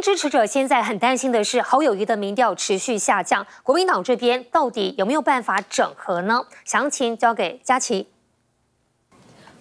支持者现在很担心的是侯友谊的民调持续下降，国民党这边到底有没有办法整合呢？详情交给佳琪。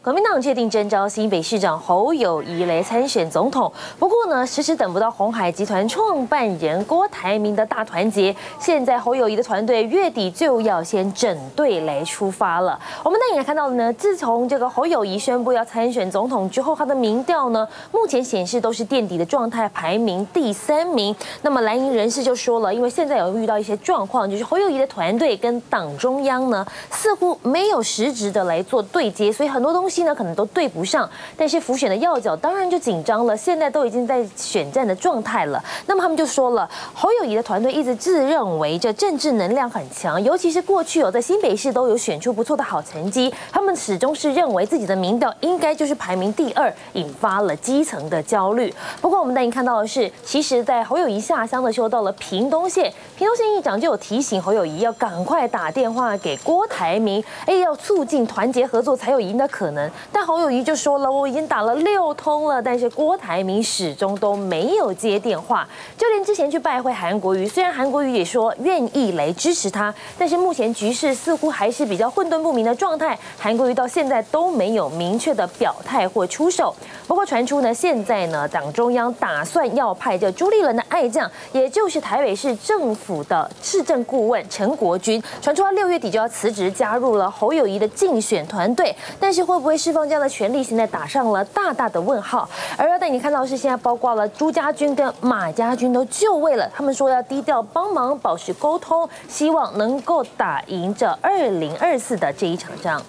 国民党确定征召新北市长侯友谊来参选总统，不过呢，迟迟等不到红海集团创办人郭台铭的大团结。现在侯友谊的团队月底就要先整队来出发了。我们那也看到了呢，自从这个侯友谊宣布要参选总统之后，他的民调呢，目前显示都是垫底的状态，排名第三名。那么蓝营人士就说了，因为现在有遇到一些状况，就是侯友谊的团队跟党中央呢，似乎没有实质的来做对接，所以很多东西。呢可能都对不上，但是浮选的要角当然就紧张了。现在都已经在选战的状态了，那么他们就说了，侯友谊的团队一直自认为这政治能量很强，尤其是过去有在新北市都有选出不错的好成绩，他们始终是认为自己的民调应该就是排名第二，引发了基层的焦虑。不过我们带您看到的是，其实在侯友谊下乡的时候，到了屏东县，屏东县议长就有提醒侯友谊要赶快打电话给郭台铭，哎，要促进团结合作才有赢的可能。但侯友谊就说了，我已经打了六通了，但是郭台铭始终都没有接电话，就连之前去拜会韩国瑜，虽然韩国瑜也说愿意来支持他，但是目前局势似乎还是比较混沌不明的状态，韩国瑜到现在都没有明确的表态或出手。不过传出呢，现在呢，党中央打算要派这朱立伦的爱将，也就是台北市政府的市政顾问陈国军，传出他六月底就要辞职，加入了侯友谊的竞选团队，但是会不会？释放这样的权利，现在打上了大大的问号。而要带你看到是，现在包括了朱家军跟马家军都就位了，他们说要低调帮忙，保持沟通，希望能够打赢这二零二四的这一场仗。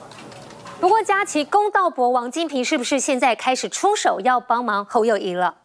不过，佳琪公道博王金平是不是现在开始出手要帮忙侯友谊了？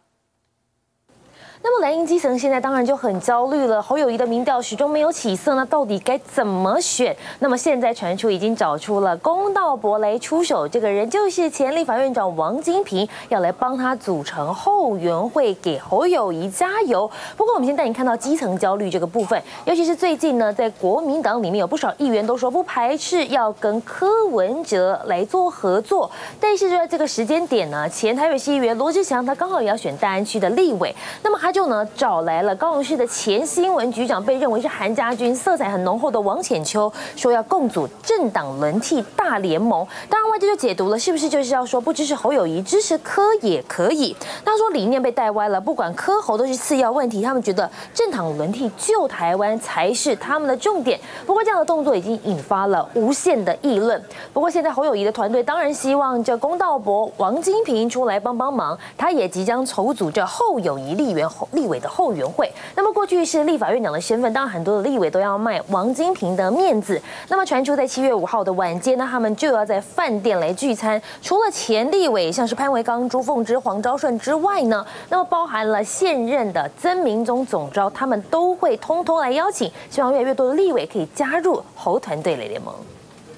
那么蓝营基层现在当然就很焦虑了，侯友谊的民调始终没有起色，那到底该怎么选？那么现在传出已经找出了公道伯雷出手，这个人就是前立法院长王金平，要来帮他组成后援会，给侯友谊加油。不过我们先带你看到基层焦虑这个部分，尤其是最近呢，在国民党里面有不少议员都说不排斥要跟柯文哲来做合作，但是就在这个时间点呢，前台北市议员罗志祥他刚好也要选大安区的立委，那么还。就呢找来了高雄市的前新闻局长，被认为是韩家军色彩很浓厚的王浅秋，说要共组政党轮替大联盟。当然外界就解读了，是不是就是要说不支持侯友谊，支持柯也可以？他说理念被带歪了，不管柯侯都是次要问题，他们觉得政党轮替救台湾才是他们的重点。不过这样的动作已经引发了无限的议论。不过现在侯友谊的团队当然希望这公道伯王金平出来帮帮忙，他也即将筹组这后友谊立员。立委的后援会，那么过去是立法院长的身份，当然很多的立委都要卖王金平的面子。那么传出在七月五号的晚间呢，他们就要在饭店来聚餐。除了前立委像是潘维刚、朱凤芝、黄昭顺之外呢，那么包含了现任的曾明宗总召，他们都会通通来邀请，希望越来越多的立委可以加入侯团队雷联盟。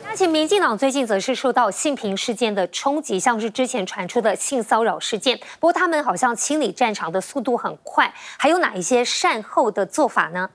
而且，民进党最近则是受到性平事件的冲击，像是之前传出的性骚扰事件。不过，他们好像清理战场的速度很快。还有哪一些善后的做法呢？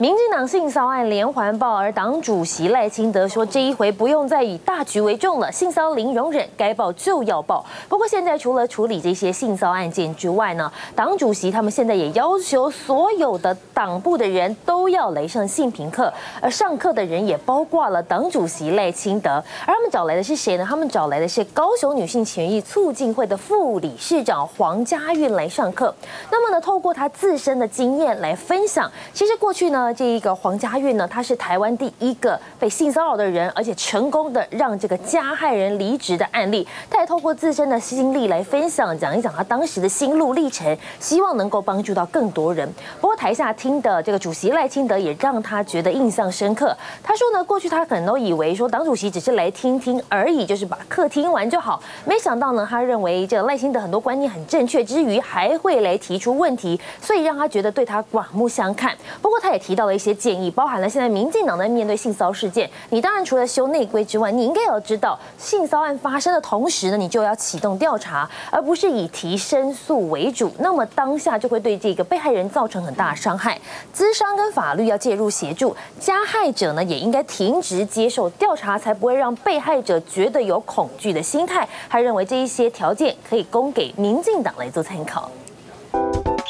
民进党性骚案连环爆，而党主席赖清德说，这一回不用再以大局为重了，性骚零容忍，该报就要报。不过现在除了处理这些性骚案件之外呢，党主席他们现在也要求所有的党部的人都要来上性平课，而上课的人也包括了党主席赖清德。而他们找来的是谁呢？他们找来的是高雄女性权益促进会的副理事长黄家韵来上课。那么呢，透过他自身的经验来分享，其实过去呢。这一个黄家韵呢，他是台湾第一个被性骚扰的人，而且成功的让这个加害人离职的案例。他也透过自身的心力来分享，讲一讲他当时的心路历程，希望能够帮助到更多人。不过台下听的这个主席赖清德也让他觉得印象深刻。他说呢，过去他可能都以为说党主席只是来听听而已，就是把课听完就好。没想到呢，他认为这个赖清德很多观念很正确之余，还会来提出问题，所以让他觉得对他刮目相看。不过他也提到。到了一些建议，包含了现在民进党在面对性骚事件，你当然除了修内规之外，你应该要知道性骚案发生的同时呢，你就要启动调查，而不是以提申诉为主。那么当下就会对这个被害人造成很大的伤害，资商跟法律要介入协助，加害者呢也应该停职接受调查，才不会让被害者觉得有恐惧的心态。他认为这一些条件可以供给民进党来做参考。